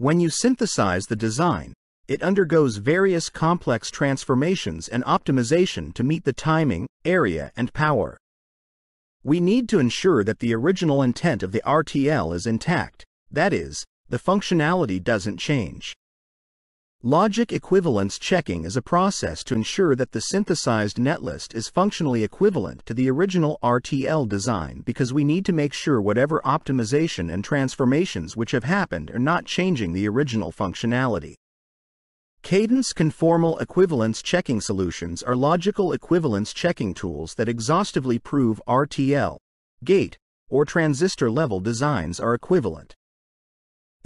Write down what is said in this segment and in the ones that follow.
When you synthesize the design, it undergoes various complex transformations and optimization to meet the timing, area, and power. We need to ensure that the original intent of the RTL is intact, that is, the functionality doesn't change. Logic equivalence checking is a process to ensure that the synthesized netlist is functionally equivalent to the original RTL design because we need to make sure whatever optimization and transformations which have happened are not changing the original functionality. Cadence conformal equivalence checking solutions are logical equivalence checking tools that exhaustively prove RTL, gate, or transistor level designs are equivalent.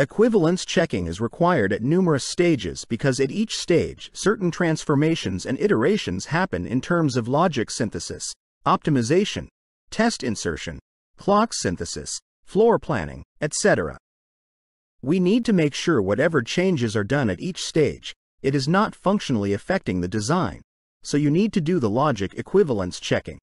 Equivalence checking is required at numerous stages because at each stage certain transformations and iterations happen in terms of logic synthesis, optimization, test insertion, clock synthesis, floor planning, etc. We need to make sure whatever changes are done at each stage, it is not functionally affecting the design, so you need to do the logic equivalence checking.